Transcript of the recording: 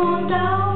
fall down.